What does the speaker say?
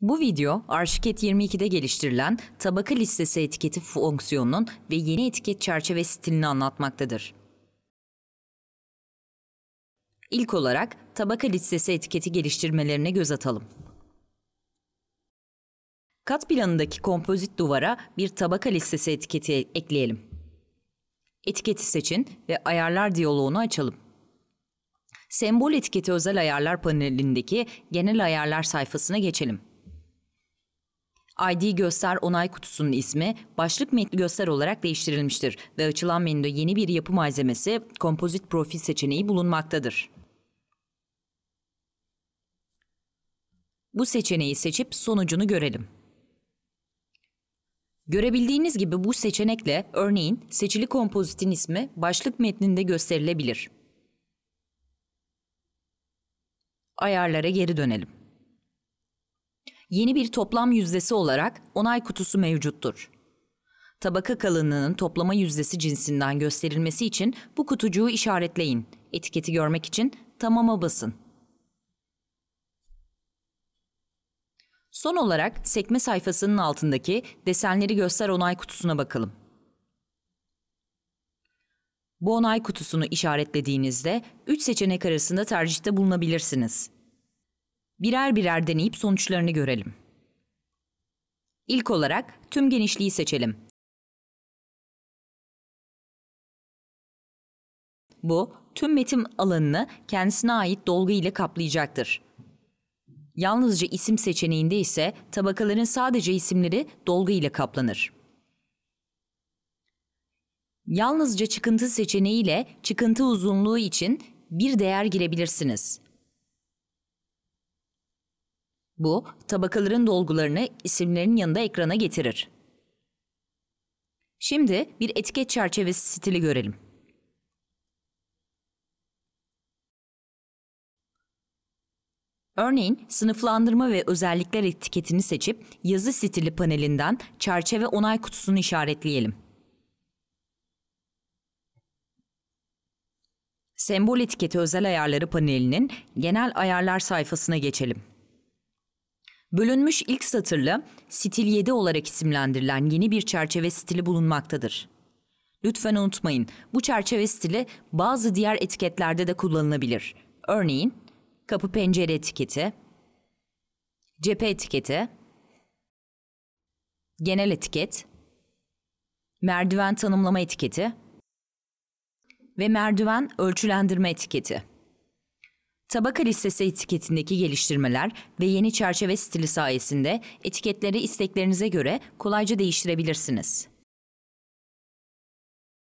Bu video Arşiket 22'de geliştirilen tabaka listesi etiketi fonksiyonunun ve yeni etiket çerçeve stilini anlatmaktadır. İlk olarak tabaka listesi etiketi geliştirmelerine göz atalım. Kat planındaki kompozit duvara bir tabaka listesi etiketi ekleyelim. Etiketi seçin ve ayarlar diyaloğunu açalım. Sembol etiketi özel ayarlar panelindeki genel ayarlar sayfasına geçelim. ID göster onay kutusunun ismi başlık metni göster olarak değiştirilmiştir ve açılan menüde yeni bir yapı malzemesi kompozit profil seçeneği bulunmaktadır. Bu seçeneği seçip sonucunu görelim. Görebildiğiniz gibi bu seçenekle örneğin seçili kompozitin ismi başlık metninde gösterilebilir. Ayarlara geri dönelim. Yeni bir toplam yüzdesi olarak onay kutusu mevcuttur. Tabaka kalınlığının toplama yüzdesi cinsinden gösterilmesi için bu kutucuğu işaretleyin. Etiketi görmek için tamama basın. Son olarak sekme sayfasının altındaki desenleri göster onay kutusuna bakalım. Bu onay kutusunu işaretlediğinizde 3 seçenek arasında tercihte bulunabilirsiniz. Birer birer deneyip sonuçlarını görelim. İlk olarak tüm genişliği seçelim. Bu, tüm metin alanını kendisine ait dolgu ile kaplayacaktır. Yalnızca isim seçeneğinde ise tabakaların sadece isimleri dolgu ile kaplanır. Yalnızca çıkıntı seçeneğiyle çıkıntı uzunluğu için bir değer girebilirsiniz. Bu, tabakaların dolgularını isimlerin yanında ekrana getirir. Şimdi bir etiket çerçevesi stili görelim. Örneğin sınıflandırma ve özellikler etiketini seçip yazı stili panelinden çerçeve onay kutusunu işaretleyelim. Sembol etiketi özel ayarları panelinin genel ayarlar sayfasına geçelim. Bölünmüş ilk satırlı stil 7 olarak isimlendirilen yeni bir çerçeve stili bulunmaktadır. Lütfen unutmayın bu çerçeve stili bazı diğer etiketlerde de kullanılabilir. Örneğin kapı pencere etiketi, cephe etiketi, genel etiket, merdiven tanımlama etiketi ve merdiven ölçülendirme etiketi. Tabaka listesi etiketindeki geliştirmeler ve yeni çerçeve stili sayesinde etiketleri isteklerinize göre kolayca değiştirebilirsiniz.